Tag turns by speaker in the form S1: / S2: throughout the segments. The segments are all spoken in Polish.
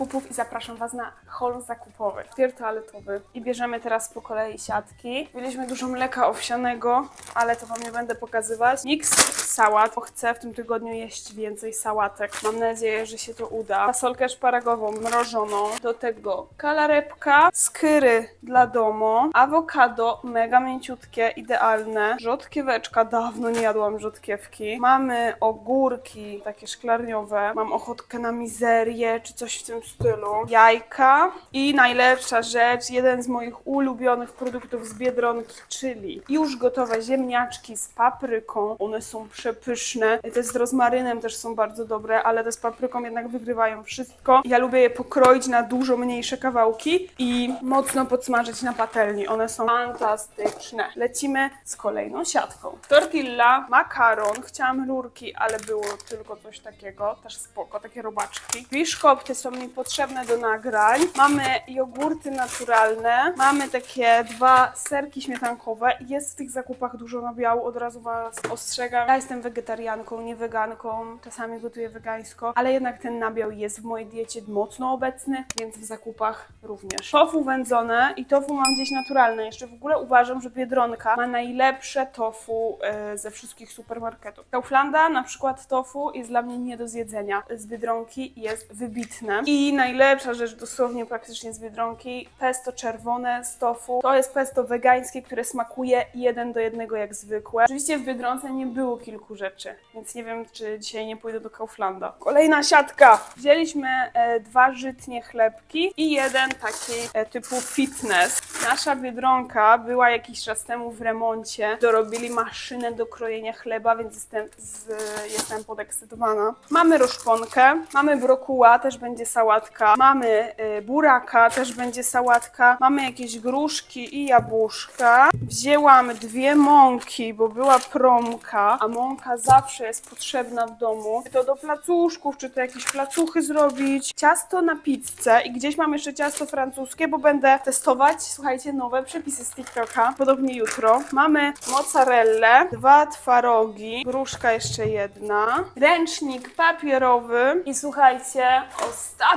S1: zakupów i zapraszam Was na hol zakupowy, pier toaletowy. I bierzemy teraz po kolei siatki. Mieliśmy dużo mleka owsianego, ale to Wam nie będę pokazywać. Miks sałat, bo chcę w tym tygodniu jeść więcej sałatek. Mam nadzieję, że się to uda. Fasolkę szparagową mrożoną, do tego kalarepka, skyry dla domu, awokado, mega mięciutkie, idealne, rzodkieweczka, dawno nie jadłam rzodkiewki. Mamy ogórki, takie szklarniowe, mam ochotkę na mizerię, czy coś w tym stylu. Jajka i najlepsza rzecz, jeden z moich ulubionych produktów z Biedronki, czyli już gotowe ziemniaczki z papryką. One są przepyszne. Te z rozmarynem też są bardzo dobre, ale te z papryką jednak wygrywają wszystko. Ja lubię je pokroić na dużo mniejsze kawałki i mocno podsmażyć na patelni. One są fantastyczne. Lecimy z kolejną siatką. Tortilla, makaron. Chciałam rurki, ale było tylko coś takiego. Też spoko, takie robaczki. Biszkopty są mi potrzebne do nagrań. Mamy jogurty naturalne. Mamy takie dwa serki śmietankowe. Jest w tych zakupach dużo nabiału, od razu Was ostrzegam. Ja jestem wegetarianką, nie weganką. Czasami gotuję wegańsko, ale jednak ten nabiał jest w mojej diecie mocno obecny, więc w zakupach również. Tofu wędzone i tofu mam gdzieś naturalne. Jeszcze w ogóle uważam, że Biedronka ma najlepsze tofu e, ze wszystkich supermarketów. Kauflanda na przykład tofu jest dla mnie nie do zjedzenia. Z Biedronki jest wybitne. I najlepsza rzecz dosłownie praktycznie z Biedronki, pesto czerwone z tofu. To jest pesto wegańskie, które smakuje jeden do jednego jak zwykłe. Oczywiście w Biedronce nie było kilku rzeczy, więc nie wiem, czy dzisiaj nie pójdę do Kauflanda. Kolejna siatka. Wzięliśmy e, dwa żytnie chlebki i jeden taki e, typu fitness. Nasza Biedronka była jakiś czas temu w remoncie. Dorobili maszynę do krojenia chleba, więc jestem, z, jestem podekscytowana. Mamy roszponkę, mamy brokuła, też będzie sałatka. Mamy e, buraka, też będzie sałatka. Mamy jakieś gruszki i jabłuszka. Wzięłam dwie mąki, bo była promka, a mąka zawsze jest potrzebna w domu. Czy to do placuszków, czy to jakieś placuchy zrobić. Ciasto na pizzę i gdzieś mam jeszcze ciasto francuskie, bo będę testować, słuchajcie, nowe przepisy z TikToka, podobnie jutro. Mamy mozzarellę, dwa twarogi, gruszka jeszcze jedna, ręcznik papierowy i słuchajcie,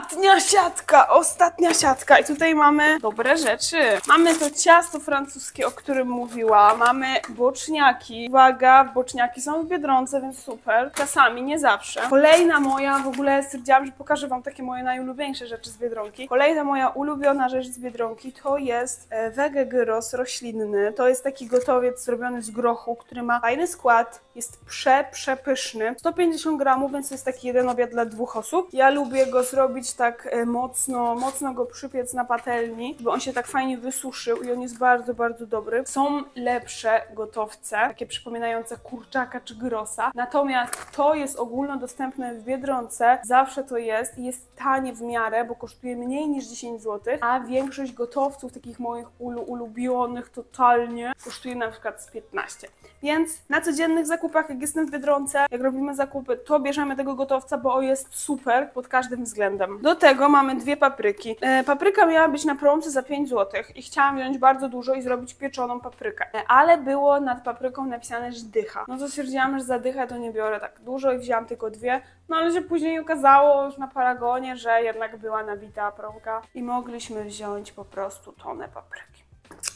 S1: ostatnia siatka, ostatnia siatka i tutaj mamy dobre rzeczy. Mamy to ciasto francuskie, o którym mówiła, mamy boczniaki. Uwaga, boczniaki są w Biedronce, więc super. Czasami, nie zawsze. Kolejna moja, w ogóle stwierdziłam, że pokażę wam takie moje najulubieńsze rzeczy z Biedronki. Kolejna moja ulubiona rzecz z Biedronki to jest e, wege roślinny. To jest taki gotowiec zrobiony z grochu, który ma fajny skład, jest prze, przepyszny. 150 gramów, więc to jest taki jeden obiad dla dwóch osób. Ja lubię go zrobić tak e, mocno, mocno go przypiec na patelni, żeby on się tak fajnie wysuszył i on jest bardzo, bardzo dobry. Są lepsze gotowce, takie przypominające kurczaka czy grosa. Natomiast to jest ogólnodostępne w Biedronce, zawsze to jest i jest tanie w miarę, bo kosztuje mniej niż 10 zł, a większość gotowców, takich moich ulu, ulubionych totalnie, kosztuje na przykład z 15. Więc na codziennych zakupach, jak jestem w Biedronce, jak robimy zakupy, to bierzemy tego gotowca, bo on jest super pod każdym względem. Do tego mamy dwie papryki. E, papryka miała być na promce za 5 zł i chciałam wziąć bardzo dużo i zrobić pieczoną paprykę, e, ale było nad papryką napisane, że dycha. No to stwierdziłam, że za dychę to nie biorę tak dużo i wzięłam tylko dwie. No ale się później okazało już na paragonie, że jednak była nabita promka i mogliśmy wziąć po prostu tonę papryki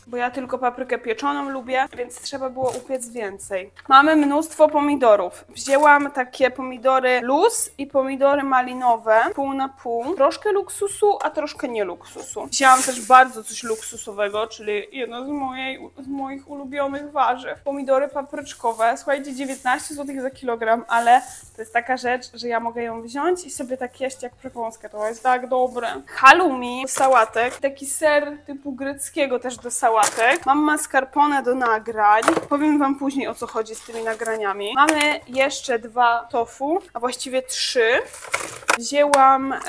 S1: bo ja tylko paprykę pieczoną lubię, więc trzeba było upiec więcej. Mamy mnóstwo pomidorów. Wzięłam takie pomidory luz i pomidory malinowe, pół na pół. Troszkę luksusu, a troszkę nie luksusu. Wzięłam też bardzo coś luksusowego, czyli jedno z, mojej, z moich ulubionych warzyw. Pomidory papryczkowe. Słuchajcie, 19 zł za kilogram, ale to jest taka rzecz, że ja mogę ją wziąć i sobie tak jeść jak przekąskę. To jest tak dobre. Halloumi do sałatek. Taki ser typu greckiego też do sałatek sałatek. Mam mascarpone do nagrań. Powiem Wam później o co chodzi z tymi nagraniami. Mamy jeszcze dwa tofu, a właściwie trzy. Wzięłam e,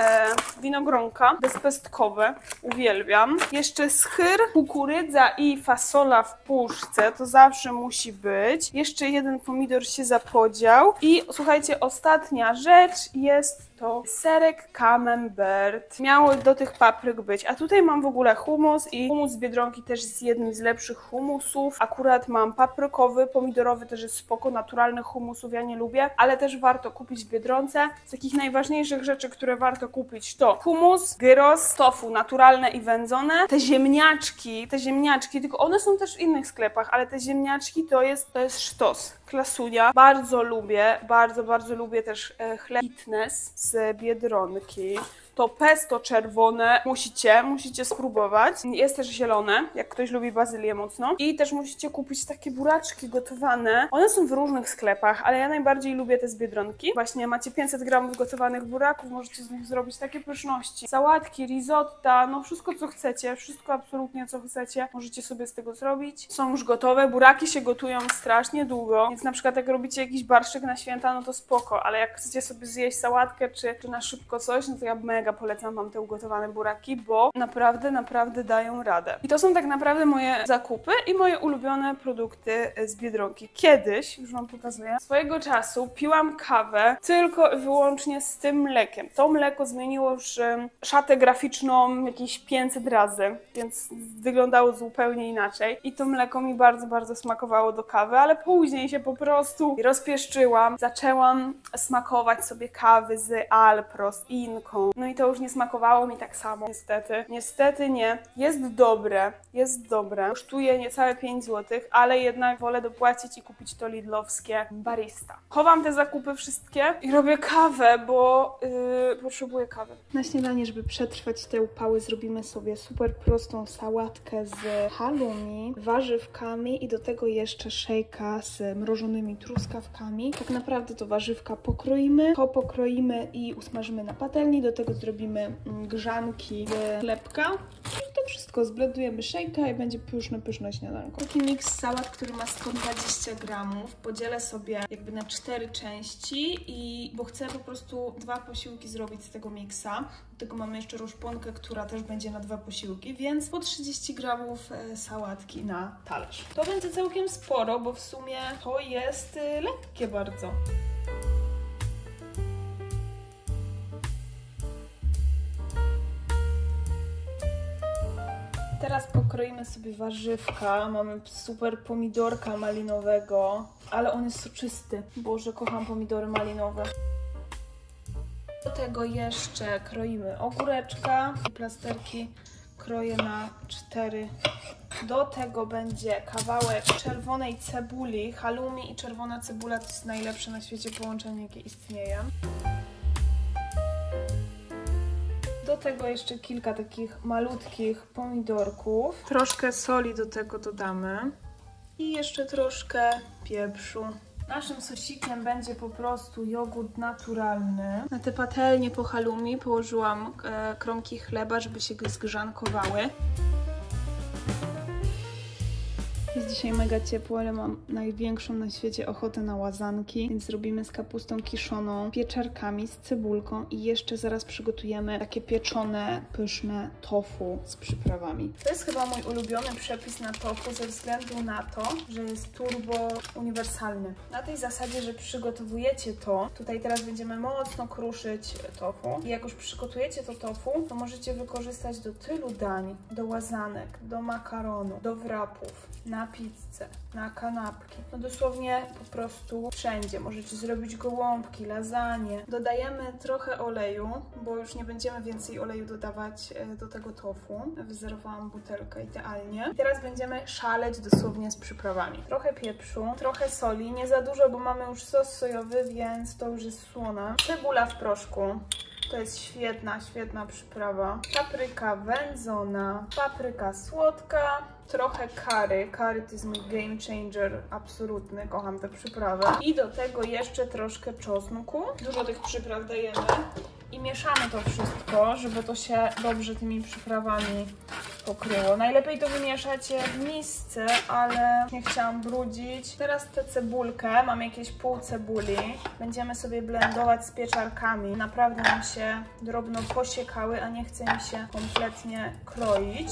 S1: winogronka bezpestkowe, uwielbiam. Jeszcze schyr, kukurydza i fasola w puszce, to zawsze musi być. Jeszcze jeden pomidor się zapodział. I słuchajcie, ostatnia rzecz jest to serek camembert. Miało do tych papryk być, a tutaj mam w ogóle humus i humus z Biedronki też jest jednym z lepszych humusów. Akurat mam paprykowy, pomidorowy też jest spoko, naturalnych humusów ja nie lubię, ale też warto kupić w Biedronce. Z takich najważniejszych rzeczy, które warto kupić to humus, gyros, tofu naturalne i wędzone, te ziemniaczki, te ziemniaczki, tylko one są też w innych sklepach, ale te ziemniaczki to jest, to jest sztos. Klasunia. Bardzo lubię, bardzo, bardzo lubię też e, chleb fitness z Biedronki. To pesto czerwone musicie, musicie spróbować. Jest też zielone, jak ktoś lubi bazylię mocno. I też musicie kupić takie buraczki gotowane. One są w różnych sklepach, ale ja najbardziej lubię te z Biedronki. Właśnie macie 500 gramów gotowanych buraków, możecie z nich zrobić takie pyszności. Sałatki, risotta, no wszystko co chcecie, wszystko absolutnie co chcecie, możecie sobie z tego zrobić. Są już gotowe, buraki się gotują strasznie długo, więc na przykład jak robicie jakiś barszczyk na święta, no to spoko, ale jak chcecie sobie zjeść sałatkę czy, czy na szybko coś, no to ja mega polecam Wam te ugotowane buraki, bo naprawdę, naprawdę dają radę. I to są tak naprawdę moje zakupy i moje ulubione produkty z Biedronki. Kiedyś, już Wam pokazuję, swojego czasu piłam kawę tylko i wyłącznie z tym mlekiem. To mleko zmieniło już szatę graficzną jakieś 500 razy, więc wyglądało zupełnie inaczej. I to mleko mi bardzo, bardzo smakowało do kawy, ale później się po prostu rozpieszczyłam. Zaczęłam smakować sobie kawy z Alpro, z Inką. No i to już nie smakowało mi tak samo, niestety. Niestety nie. Jest dobre, jest dobre. Kosztuje niecałe 5 zł, ale jednak wolę dopłacić i kupić to lidlowskie barista. Chowam te zakupy wszystkie i robię kawę, bo yy, potrzebuję kawy. Na śniadanie, żeby przetrwać te upały, zrobimy sobie super prostą sałatkę z halloumi, warzywkami i do tego jeszcze szejka z mrożonymi truskawkami. Tak naprawdę to warzywka pokroimy, to pokroimy i usmażymy na patelni. Do tego zrobimy mm, grzanki z chlebka. I to wszystko zblendujemy szejka i będzie pyszne, pyszne śniadanko. Taki miks sałat, który ma 120 gramów. Podzielę sobie jakby na cztery części i bo chcę po prostu dwa posiłki zrobić z tego miksa. Do tego mamy jeszcze roszponkę, która też będzie na dwa posiłki, więc po 30 gramów e, sałatki na talerz. To będzie całkiem sporo, bo w sumie to jest e, lekkie bardzo. Teraz pokroimy sobie warzywka. Mamy super pomidorka malinowego, ale on jest soczysty. Boże, kocham pomidory malinowe. Do tego jeszcze kroimy ogóreczka plasterki kroję na cztery. Do tego będzie kawałek czerwonej cebuli. Halloumi i czerwona cebula to jest najlepsze na świecie połączenie, jakie istnieje. Tego jeszcze kilka takich malutkich pomidorków. Troszkę soli do tego dodamy. I jeszcze troszkę pieprzu. Naszym sosikiem będzie po prostu jogurt naturalny. Na te patelnie po halloumi położyłam e, kromki chleba, żeby się zgrzankowały. Jest dzisiaj mega ciepło, ale mam największą na świecie ochotę na łazanki, więc zrobimy z kapustą kiszoną, pieczarkami, z cebulką i jeszcze zaraz przygotujemy takie pieczone, pyszne tofu z przyprawami. To jest chyba mój ulubiony przepis na tofu ze względu na to, że jest turbo uniwersalny. Na tej zasadzie, że przygotowujecie to, tutaj teraz będziemy mocno kruszyć tofu i jak już przygotujecie to tofu, to możecie wykorzystać do tylu dań, do łazanek, do makaronu, do wrapów, na pizzę, na kanapki. No dosłownie po prostu wszędzie. Możecie zrobić gołąbki, lasagne. Dodajemy trochę oleju, bo już nie będziemy więcej oleju dodawać e, do tego tofu. Wyzerowałam butelkę idealnie. I teraz będziemy szaleć dosłownie z przyprawami. Trochę pieprzu, trochę soli, nie za dużo, bo mamy już sos sojowy, więc to już jest słone. Cebula w proszku. To jest świetna, świetna przyprawa. Papryka wędzona, papryka słodka, trochę kary. Kary to jest mój game changer absolutny, kocham tę przyprawę. I do tego jeszcze troszkę czosnku. Dużo tych przypraw dajemy. I mieszamy to wszystko, żeby to się dobrze tymi przyprawami pokryło. Najlepiej to wymieszacie w misce, ale nie chciałam brudzić. Teraz tę cebulkę, mam jakieś pół cebuli, będziemy sobie blendować z pieczarkami. Naprawdę nam się drobno posiekały, a nie chce mi się kompletnie kroić.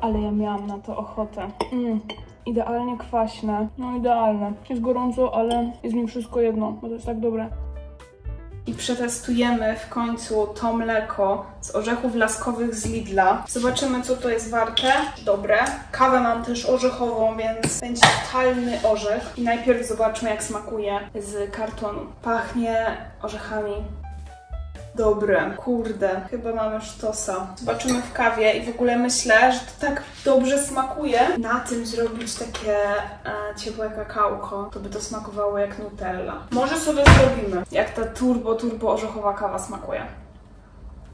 S1: Ale ja miałam na to ochotę. Mm. Idealnie kwaśne. No idealne. Jest gorąco, ale jest mi wszystko jedno, bo to jest tak dobre. I przetestujemy w końcu to mleko z orzechów laskowych z Lidla. Zobaczymy, co to jest warte. Dobre. Kawę mam też orzechową, więc będzie totalny orzech. I najpierw zobaczmy, jak smakuje z kartonu. Pachnie orzechami. Dobre, kurde, chyba mamy sztosa. Zobaczymy w kawie i w ogóle myślę, że to tak dobrze smakuje. Na tym zrobić takie e, ciepłe kakałko, to by to smakowało jak Nutella. Może sobie zrobimy, jak ta turbo, turbo orzechowa kawa smakuje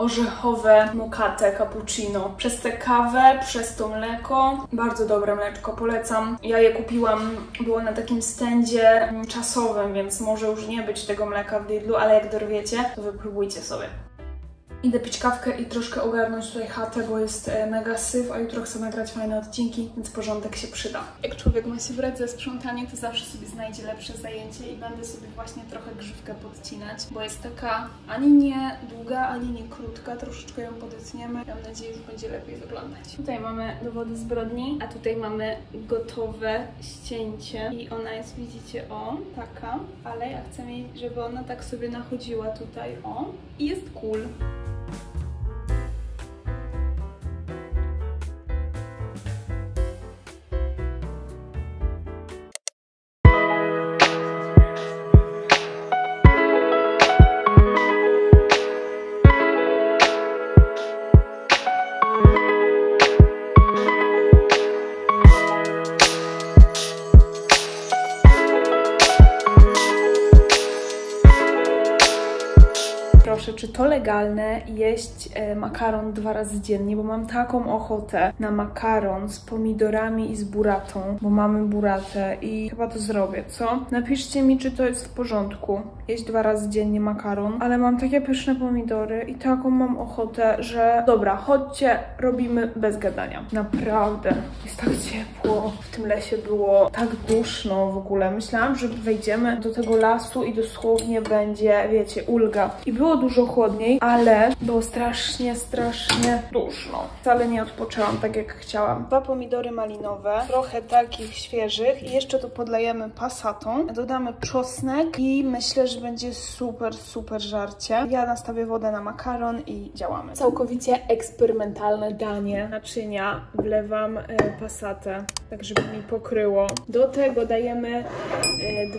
S1: orzechowe mokate cappuccino. Przez tę kawę, przez to mleko. Bardzo dobre mleczko, polecam. Ja je kupiłam, było na takim stędzie mm, czasowym, więc może już nie być tego mleka w Lidlu, ale jak dorwiecie, to wypróbujcie sobie. Idę pić kawkę i troszkę ogarnąć tutaj chatę, bo jest e, mega syf, a jutro chcę nagrać fajne odcinki, więc porządek się przyda. Jak człowiek ma się brać za sprzątanie, to zawsze sobie znajdzie lepsze zajęcie i będę sobie właśnie trochę grzywkę podcinać, bo jest taka ani nie długa, ani nie krótka, troszeczkę ją podetniemy. Mam nadzieję, że będzie lepiej wyglądać. Tutaj mamy dowody zbrodni, a tutaj mamy gotowe ścięcie i ona jest, widzicie, o, taka, ale ja chcę mieć, żeby ona tak sobie nachodziła tutaj, o, i jest cool. To legalne jeść e, makaron dwa razy dziennie, bo mam taką ochotę na makaron z pomidorami i z buratą, bo mamy buratę i chyba to zrobię, co? Napiszcie mi, czy to jest w porządku jeść dwa razy dziennie makaron, ale mam takie pyszne pomidory i taką mam ochotę, że dobra, chodźcie, robimy bez gadania. Naprawdę, jest tak ciepło. W tym lesie było tak duszno w ogóle. Myślałam, że wejdziemy do tego lasu i dosłownie będzie, wiecie, ulga. I było dużo chłodniej, ale było strasznie, strasznie duszno. Wcale nie odpoczęłam tak, jak chciałam. Dwa pomidory malinowe, trochę takich świeżych i jeszcze tu podlejemy pasatą. Dodamy czosnek i myślę, że będzie super, super żarcie. Ja nastawię wodę na makaron i działamy. Całkowicie eksperymentalne danie. Naczynia wlewam e, pasatę, tak żeby mi pokryło. Do tego dajemy e,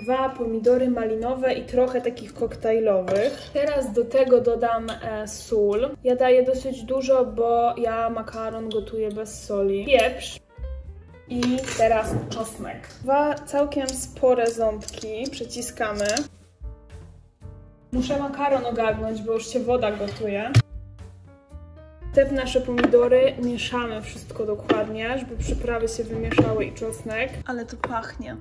S1: dwa pomidory malinowe i trochę takich koktajlowych. Teraz do tego dodam e, sól. Ja daję dosyć dużo, bo ja makaron gotuję bez soli. Pieprz. I teraz czosnek. Dwa całkiem spore ząbki przeciskamy. Muszę makaron ogarnąć, bo już się woda gotuje. Te nasze pomidory mieszamy wszystko dokładnie, żeby przyprawy się wymieszały i czosnek. Ale to pachnie.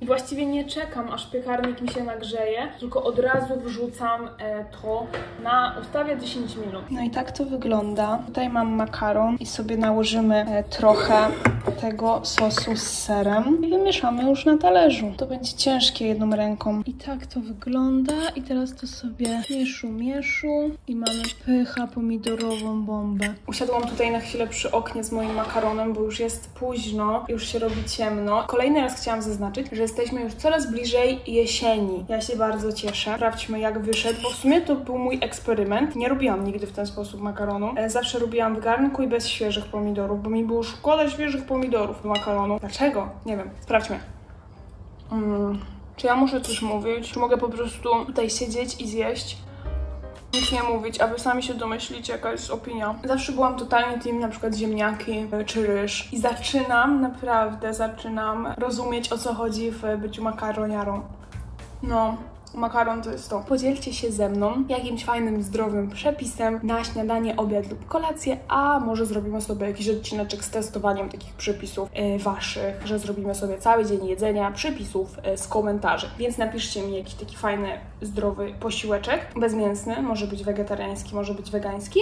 S1: I właściwie nie czekam, aż piekarnik mi się nagrzeje, tylko od razu wrzucam e, to na ustawię 10 minut. No i tak to wygląda. Tutaj mam makaron i sobie nałożymy e, trochę tego sosu z serem i wymieszamy już na talerzu. To będzie ciężkie jedną ręką. I tak to wygląda i teraz to sobie mieszu, mieszu i mamy pycha pomidorową bombę. Usiadłam tutaj na chwilę przy oknie z moim makaronem, bo już jest późno, już się robi ciemno. Kolejny raz chciałam zaznaczyć, że jesteśmy już coraz bliżej jesieni. Ja się bardzo cieszę. Sprawdźmy jak wyszedł, bo w sumie to był mój eksperyment. Nie robiłam nigdy w ten sposób makaronu. E, zawsze robiłam w garnku i bez świeżych pomidorów, bo mi było szkoda świeżych pomidorów do makaronu. Dlaczego? Nie wiem. Sprawdźmy. Mm. Czy ja muszę coś mówić? Czy mogę po prostu tutaj siedzieć i zjeść? Nic nie mówić, a wy sami się domyślicie, jaka jest opinia. Zawsze byłam totalnie team na przykład ziemniaki czy ryż i zaczynam, naprawdę zaczynam rozumieć o co chodzi w byciu makaroniarą. No, Makaron to jest to. Podzielcie się ze mną jakimś fajnym, zdrowym przepisem na śniadanie, obiad lub kolację, a może zrobimy sobie jakiś odcineczek z testowaniem takich przepisów yy, waszych, że zrobimy sobie cały dzień jedzenia, przepisów yy, z komentarzy. Więc napiszcie mi jakiś taki fajny, zdrowy posiłeczek, bezmięsny, może być wegetariański, może być wegański.